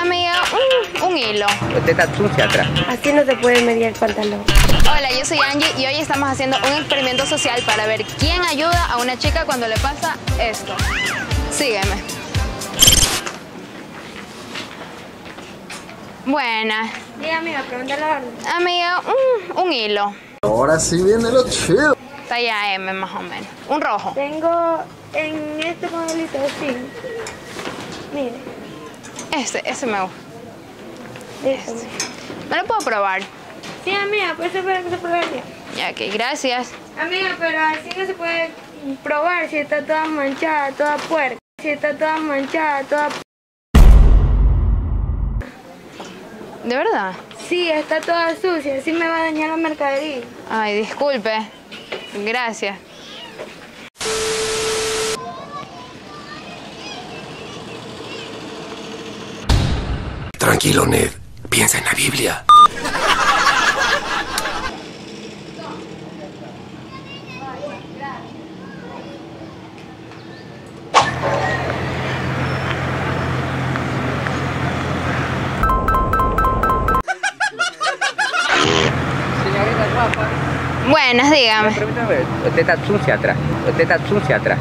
Amiga, un, un hilo. Usted está sucia atrás. Así no se puede medir el pantalón. Hola, yo soy Angie y hoy estamos haciendo un experimento social para ver quién ayuda a una chica cuando le pasa esto. Sígueme. Buenas. Sí, amiga, pregúntale la orden. Amiga, un, un hilo. Ahora sí viene lo chido. Talla M más o menos. Un rojo. Tengo en este modelito así. Mire, Ese, ese me gusta. este. ¿Me lo puedo probar? Sí, amiga, pues eso para que se pruebe. Ya, ok, gracias. Amiga, pero así no se puede probar si está toda manchada, toda puerca. Si está toda manchada, toda... ¿De verdad? Sí, está toda sucia, así me va a dañar la mercadería. Ay, disculpe. Gracias. Tranquilo, Ned. Piensa en la Biblia. Buenas, dígame. Usted está sucia atrás. Usted está sucia atrás.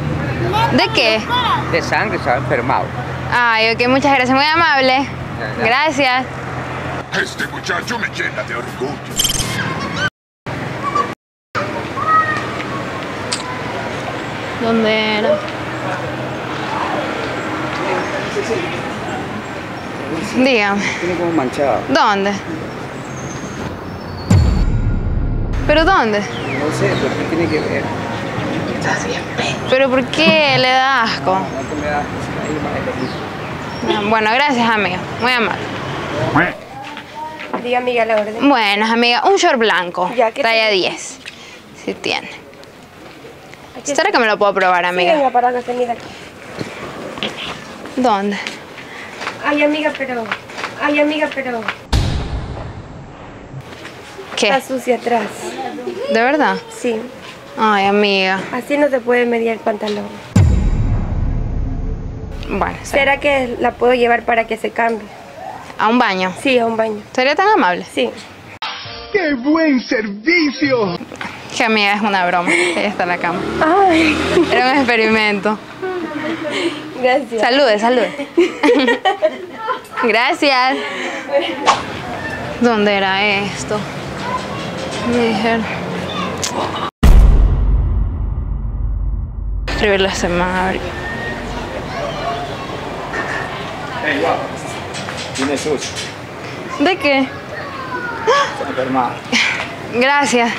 ¿De qué? De sangre se ha enfermado. Ay, ok, muchas gracias, muy amable. Gracias. Este muchacho me llena de orgullo. ¿Dónde era? Dígame, Tiene como manchado. ¿dónde? ¿Pero dónde? No sé, pero ¿qué tiene que ver? ¿Pero por qué le da asco? ¿Cuánto me da? Ahí Ah, Bueno, gracias, amiga. Muy amable. Diga, amiga, la orden. Buenas, amiga. Un short blanco. Ya, ¿qué talla tiene? 10. Si tiene. ¿Será que me lo puedo probar, Sí, amiga? venga, para que aquí. ¿Dónde? Ay, amiga, pero... Ay, amiga, pero... ¿Qué? Está sucia atrás. ¿De verdad? Sí, Ay, amiga. así no se puede medir el pantalón. Bueno, sí. ¿Será que la puedo llevar para que se cambie? a un baño. Sí, a un baño. ¿Sería tan amable? Sí. ¡Qué buen servicio! Que amiga, es una broma. Ella está en la cama. Ay, Era un experimento. gracias. Salude, salude. Gracias. ¿Dónde era esto? Me dijeron. Escribir la Ey, guapo. Tiene sucio. ¿De qué? Se ha enfermado. Gracias.